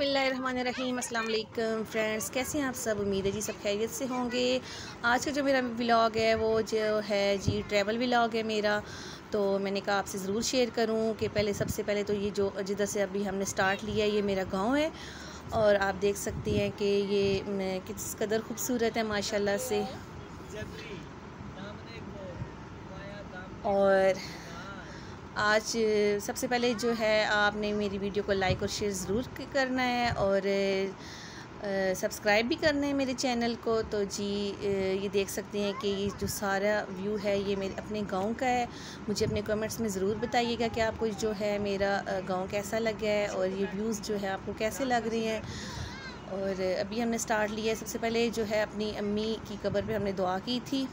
बिसमीम वालेकुम फ्रेंड्स। कैसे हैं आप सब? उम्मीद है जी सब खैरियत से होंगे। आज का जो मेरा व्लॉग है वो जो है जी ट्रैवल व्लॉग है मेरा। तो मैंने कहा आपसे ज़रूर शेयर करूँ कि पहले सबसे पहले तो ये जो जिधर से अभी हमने स्टार्ट लिया है ये मेरा गाँव है। और आप देख सकते हैं कि ये किस कदर खूबसूरत है माशाल्लाह से। और आज, सबसे पहले जो है, आपने मेरी वीडियो को लाइक और शेयर ज़रूर करना है और सब्सक्राइब भी करना है मेरे चैनल को। तो जी ये देख सकते हैं कि ये जो सारा व्यू है, ये मेरे अपने गाँव का है। मुझे अपने कमेंट्स में ज़रूर बताइएगा कि आपको जो है मेरा गाँव कैसा लगा है और ये व्यूज़ जो है आपको कैसे लग रहे हैं। और अभी हमने स्टार्ट लिया है। सबसे पहले जो है अपनी अम्मी की कबर पे हमने दुआ की थी।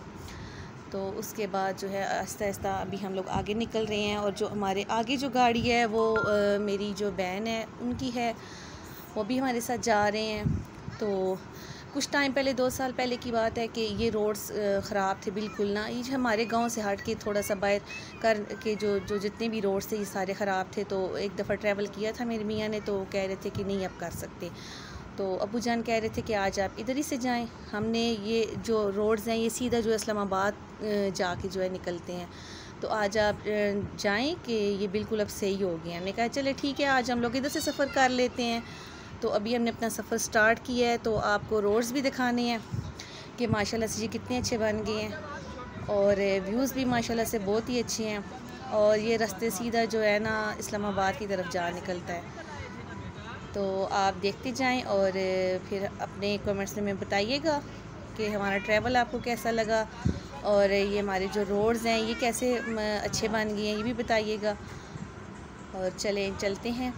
तो उसके बाद जो है आहिस्ता आहिस्ता अभी हम लोग आगे निकल रहे हैं और जो हमारे आगे जो गाड़ी है वो आ, मेरी जो बहन है उनकी है वो भी हमारे साथ जा रहे हैं। तो कुछ टाइम पहले दो साल पहले की बात है कि ये रोड्स ख़राब थे बिल्कुल ना। ये हमारे गाँव से हट के थोड़ा सा बाहर कर के जो जो जितने भी रोड्स थे ये सारे ख़राब थे। तो एक दफ़ा ट्रैवल किया था मेरे मियाँ ने तो कह रहे थे कि नहीं अब कर सकते। तो अबू जान कह रहे थे कि आज आप इधर ही से जाएँ। हमने ये जो रोड्स हैं, ये सीधा जो इस्लामाबाद जाके जो है निकलते हैं। तो आज आप जाएँ कि ये बिल्कुल अब सही हो गया हमने कहा, चले ठीक है, आज हम लोग इधर से सफ़र कर लेते हैं। तो अभी हमने अपना सफ़र स्टार्ट किया है तो आपको रोड्स भी दिखाने हैं कि माशाल्लाह से ये कितने अच्छे बन गए हैं। और व्यूज़ भी माशाल्लाह से बहुत ही अच्छे हैं। और ये रास्ते सीधा जो है ना, इस्लामाबाद की तरफ़ जा निकलता है। तो आप देखते जाएँ और फिर अपने कमेंट्स में बताइएगा कि हमारा ट्रैवल आपको कैसा लगा और ये हमारे जो रोड्स हैं, ये कैसे अच्छे बन गए हैं, ये भी बताइएगा। और चलें, चलते हैं।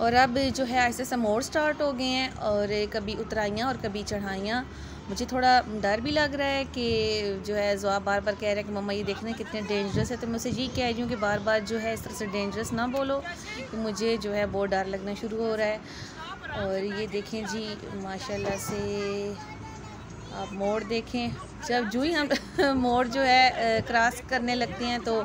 और अब जो है ऐसे मोड़ स्टार्ट हो गए हैं और कभी उतराइयाँ और कभी चढ़ाइयाँ। मुझे थोड़ा डर भी लग रहा है कि जो है जवाब बार बार कह रहे हैं कि मम्मा ये देखना कितने डेंजरस है। तो मैं उसे ये कह रही हूँ कि बार बार जो है इस तरह से डेंजरस ना बोलो, कि मुझे जो है बहुत डर लगना शुरू हो रहा है। और ये देखें जी, माशाल्लाह से आप मोड़ देखें। जब जो ही हम मोड़ जो है क्रॉस करने लगते हैं तो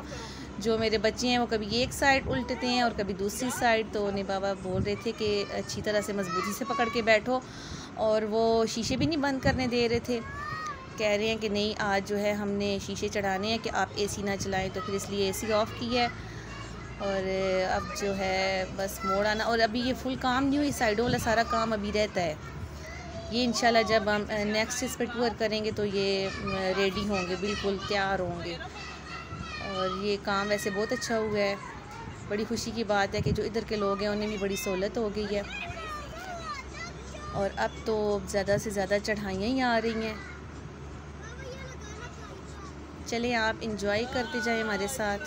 जो मेरे बच्चे हैं, वो कभी एक साइड उल्टते हैं और कभी दूसरी साइड तो उन्हें बाबा बोल रहे थे कि अच्छी तरह से मजबूती से पकड़ के बैठो और वो शीशे भी नहीं बंद करने दे रहे थे। कह रहे हैं कि नहीं, आज जो है हमने शीशे चढ़ाने हैं कि आप एसी ना चलाएँ तो फिर इसलिए एसी ऑफ़ की है। और अब जो है बस मोड़ आना, और अभी ये फुल काम नहीं हुई, साइडों वाला सारा काम अभी रहता है। ये इंशाल्लाह जब हम नेक्स्ट इस पर टूर करेंगे तो ये रेडी होंगे, बिल्कुल तैयार होंगे। और ये काम वैसे बहुत अच्छा हुआ है। बड़ी खुशी की बात है कि जो इधर के लोग हैं, उन्हें भी बड़ी सहूलत हो गई है। और अब तो ज़्यादा से ज़्यादा चढ़ाइयाँ ही आ रही हैं। चलें आप इंजॉय करते जाएँ हमारे साथ।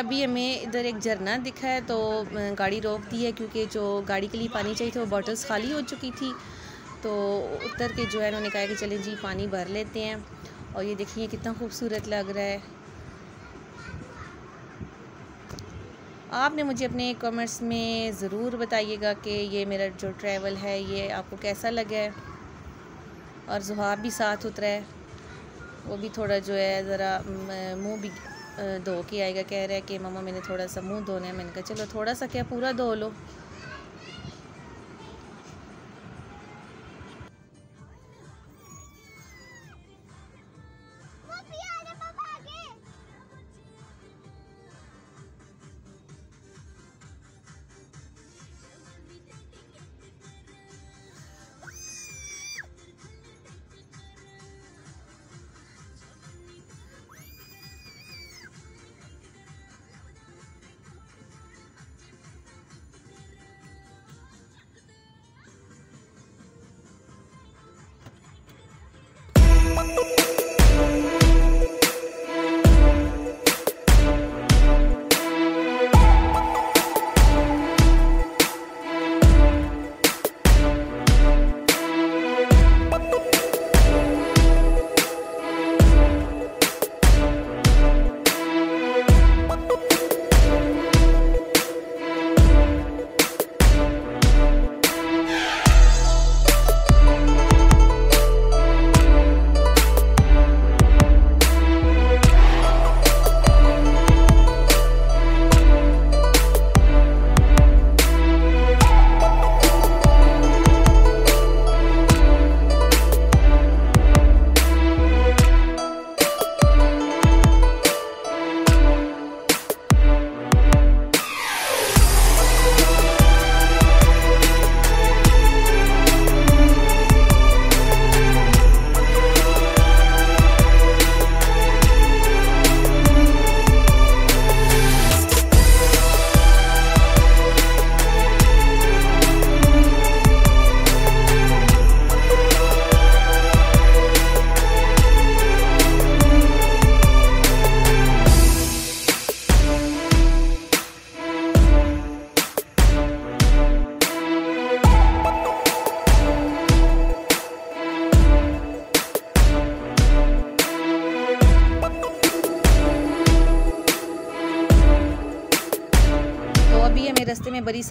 अभी हमें इधर एक झरना दिखा है तो गाड़ी रोक दी है क्योंकि जो गाड़ी के लिए पानी चाहिए था वो बॉटल्स खाली हो चुकी थी। तो उतर के जो है उन्होंने कहा कि चलें जी, पानी भर लेते हैं। और ये देखिए कितना खूबसूरत लग रहा है। आपने मुझे अपने कमेंट्स में ज़रूर बताइएगा कि ये मेरा जो ट्रैवल है, ये आपको कैसा लगा है। और जुहाब भी साथ उतरा है। वो भी थोड़ा जो है ज़रा मुँह भी धो के आएगा, कह रहा है कि मामा मैंने थोड़ा सा मुँह धोना है। मैंने कहा, चलो थोड़ा सा क्या, पूरा धो लो।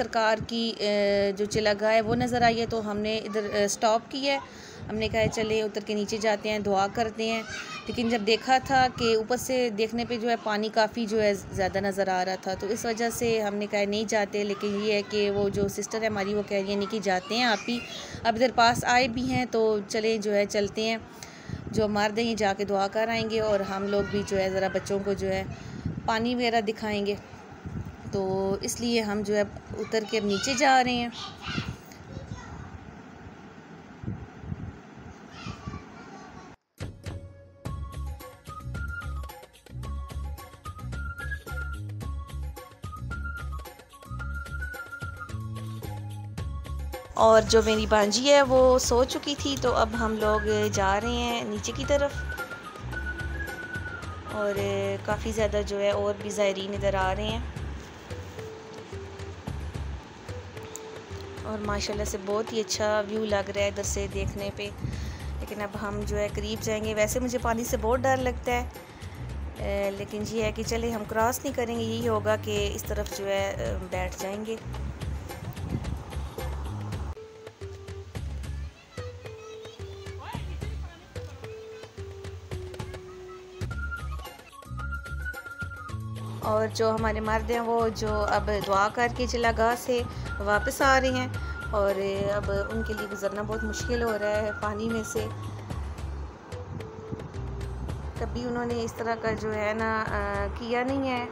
सरकार की जो चिलागाह है, वो नज़र आई है तो हमने इधर स्टॉप किया है। हमने कहा, चले उतर के नीचे जाते हैं, दुआ करते हैं। लेकिन जब देखा था कि ऊपर से देखने पे जो है, पानी काफ़ी जो है, ज़्यादा नज़र आ रहा था तो इस वजह से हमने कहा, नहीं जाते। लेकिन ये है कि वो जो सिस्टर है, हमारी, वो कह रही है, नहीं कि जाते हैं आप ही। अब इधर पास आए भी हैं तो चले जो है, चलते हैं। जो मार देंगे जाके दुआ कर आएँगे और हम लोग भी जो है, ज़रा बच्चों को जो है, पानी वगैरह दिखाएँगे। तो इसलिए हम जो है उतर के अब नीचे जा रहे हैं। और जो मेरी भांजी है, वो सो चुकी थी तो अब हम लोग जा रहे हैं नीचे की तरफ़। और काफ़ी ज़्यादा जो है और भी ज़ायरीन इधर आ रहे हैं। और माशाल्लाह से बहुत ही अच्छा व्यू लग रहा है इधर से देखने पे। लेकिन अब हम जो है करीब जाएँगे। वैसे मुझे पानी से बहुत डर लगता है। लेकिन ये है कि चले, हम क्रॉस नहीं करेंगे। यही होगा कि इस तरफ़ जो है बैठ जाएँगे। और जो हमारे मर्द हैं, वो जो अब दुआ करके चिलागाह से वापस आ रहे हैं और अब उनके लिए गुजरना बहुत मुश्किल हो रहा है पानी में से। कभी उन्होंने इस तरह का जो है ना किया नहीं है।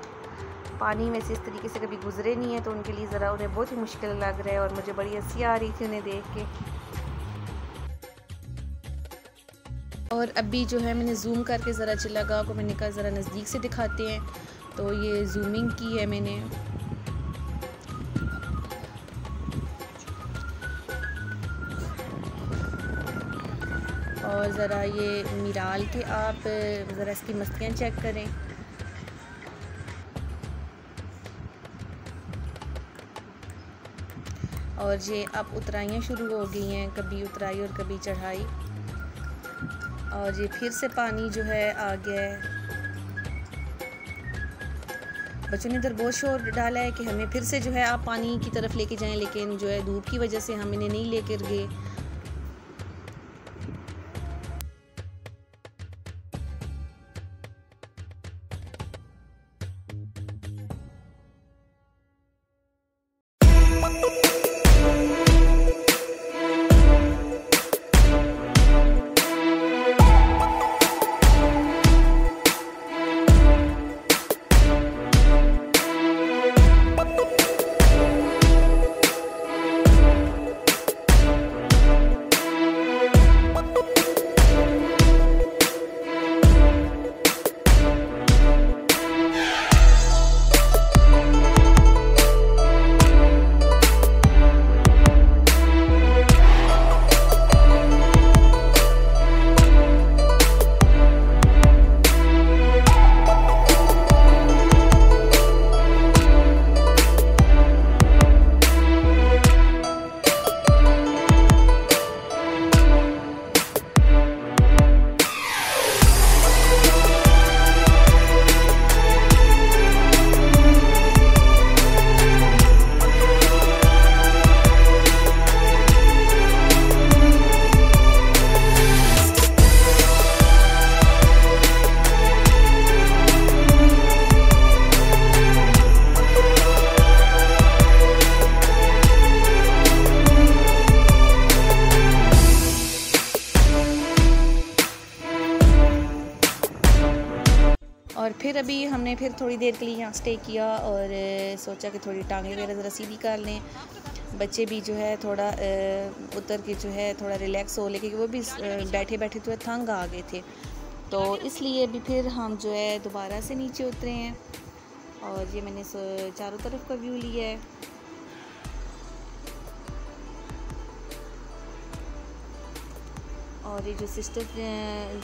पानी में से इस तरीके से कभी गुजरे नहीं है तो उनके लिए ज़रा उन्हें बहुत ही मुश्किल लग रहा है और मुझे बड़ी हँसी आ रही थी उन्हें देख के। और अभी जो है मैंने जूम करके ज़रा चिल्लागाह को मैंने कहा ज़रा नज़दीक से दिखाते हैं। तो ये जूमिंग की है मैंने। और ज़रा ये मिराल के आप, ज़रा इसकी मस्तियाँ चेक करें। और ये अब उतराइयाँ शुरू हो गई हैं, कभी उतराई और कभी चढ़ाई। और ये फिर से पानी जो है आ गया है। बच्चों ने इधर बहुत शोर डाला है कि हमें फिर से जो है आप पानी की तरफ़ लेके जाएँ, लेकिन जो है धूप की वजह से हम इन्हें नहीं लेकर गए। फिर थोड़ी देर के लिए यहाँ स्टे किया और सोचा कि थोड़ी टांगें वगैरह ज़रा सीधी कर लें। बच्चे भी जो है थोड़ा उतर के जो है थोड़ा रिलैक्स हो ले, क्योंकि वो भी बैठे बैठे तो थंग आ गए थे। तो इसलिए भी फिर हम जो है दोबारा से नीचे उतरे हैं और ये मैंने चारों तरफ़ का व्यू लिया है। और ये जो सिस्टर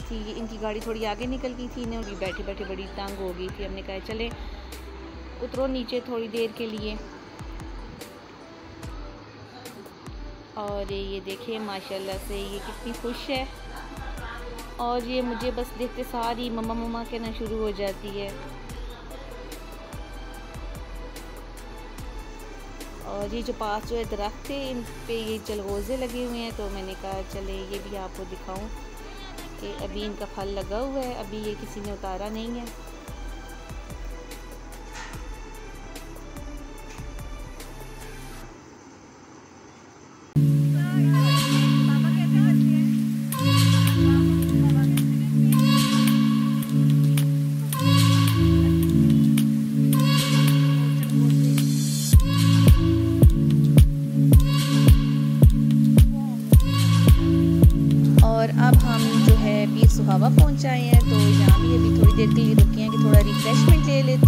थी, इनकी गाड़ी थोड़ी आगे निकल गई थी, इन्हें उनकी बैठे बैठे बड़ी तंग हो गई थी। हमने कहा, चले, उतरो नीचे थोड़ी देर के लिए। और ये देखिए, माशाल्लाह से ये कितनी खुश है। और ये मुझे बस देखते सारी मम्मा मम्मा कहना शुरू हो जाती है। और ये जो पास जो है दरख्त थे इन पे ये जलगोज़े लगे हुए हैं तो मैंने कहा, चले, ये भी आपको दिखाऊँ। कि अभी इनका फल लगा हुआ है, अभी ये किसी ने उतारा नहीं है।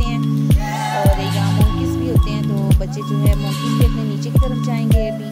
लेते हैं और यहाँ मोंकीज भी होते हैं तो बच्चे जो है मोंकीज भी अपने नीचे की तरफ़ जाएँगे अभी।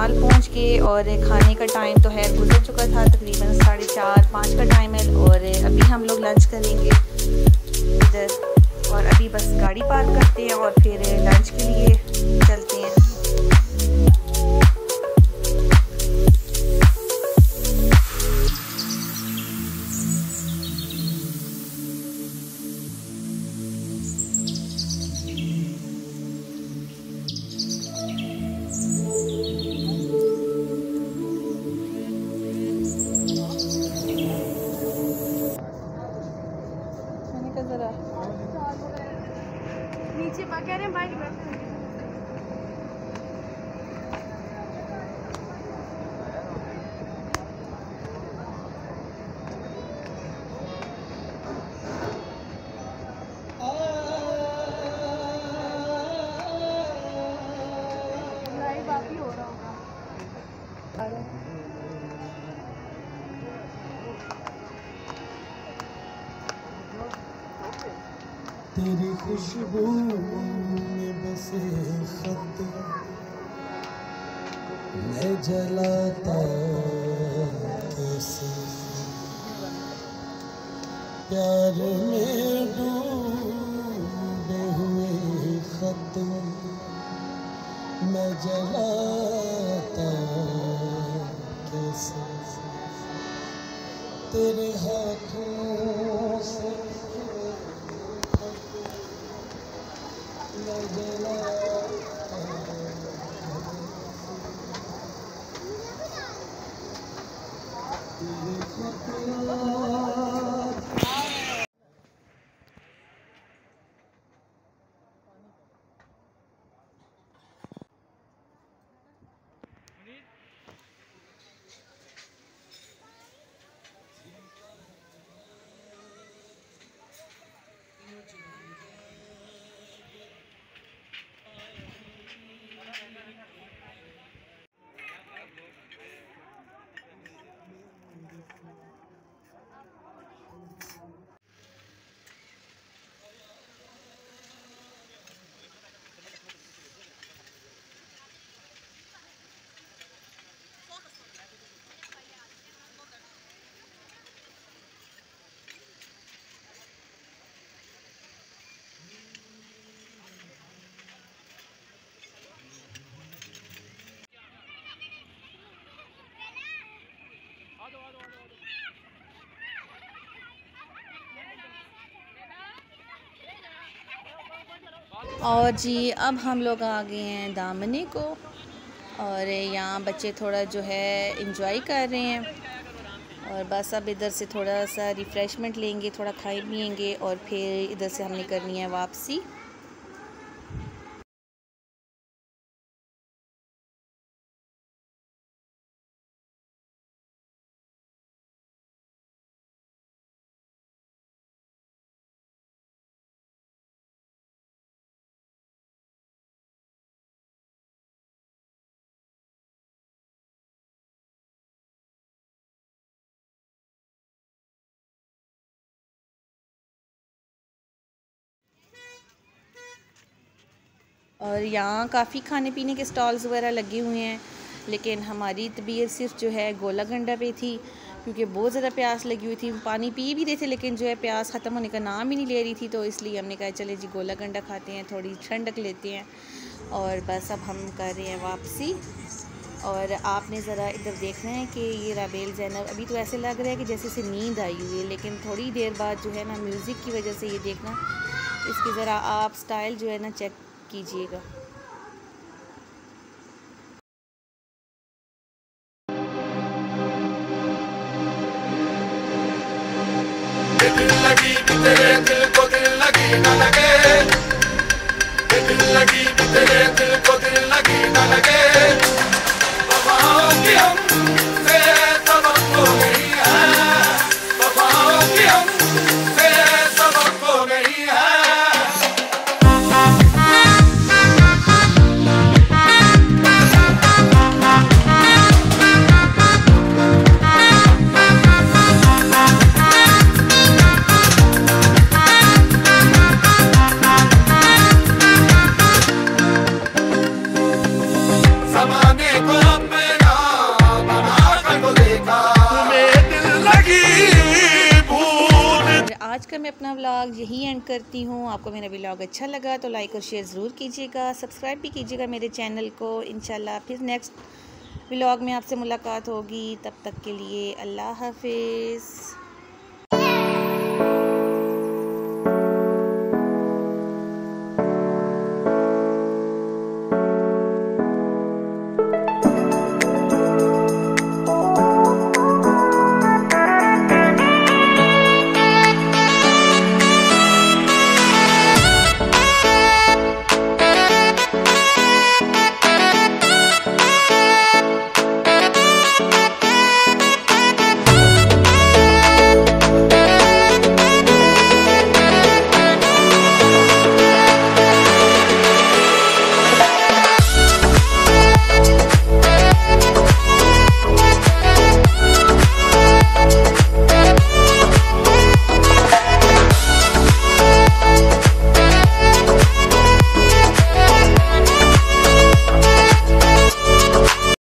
लोग पहुँच गए और खाने का टाइम तो है गुजर चुका था, तकरीबन साढ़े चार, पाँच का टाइम है और अभी हम लोग लंच करेंगे। इधर और अभी बस गाड़ी पार्क करते हैं और फिर लंच के लिए चलते हैं। ज़रा। नीचे पा कह रहे हैं बाइक बैठे खुशबू में बसे खत। मैं जलाता कैसे प्यार में डूबे हुए खत। मैं जलाता कैसे तेरे हाथों से मैं जलाता तेरे खत और जी, अब हम लोग आ गए हैं दामने को। और यहाँ बच्चे थोड़ा जो है इंजॉय कर रहे हैं। और बस अब इधर से थोड़ा सा रिफ़्रेशमेंट लेंगे, थोड़ा खाए पियेंगे और फिर इधर से हमने करनी है वापसी। और यहाँ काफ़ी खाने पीने के स्टॉल्स वगैरह लगे हुए हैं, लेकिन हमारी तबीयत सिर्फ़ जो है गोला गंडा पे थी, क्योंकि बहुत ज़्यादा प्यास लगी हुई थी। पानी पी भी रहे थे, लेकिन जो है प्यास ख़त्म होने का नाम ही नहीं ले रही थी तो इसलिए हमने कहा, चले जी गोला गंडा खाते हैं, थोड़ी ठंडक लेते हैं। और बस अब हम कर रहे हैं वापसी। और आपने ज़रा इधर देखना है कि ये राबेल जैनब, अभी तो ऐसे लग रहा है कि जैसे से नींद आई हुई है, लेकिन थोड़ी देर बाद जो है ना, म्यूज़िक की वजह से ये देखना, इसकी ज़रा आप स्टाइल जो है ना चेक कीजिएगा। लगी तेरे मैं अपना व्लॉग यही एंड करती हूँ। आपको मेरा व्लॉग अच्छा लगा तो लाइक और शेयर ज़रूर कीजिएगा। सब्सक्राइब भी कीजिएगा मेरे चैनल को। इन फिर नेक्स्ट व्लॉग में आपसे मुलाकात होगी। तब तक के लिए अल्लाह हाफिज़।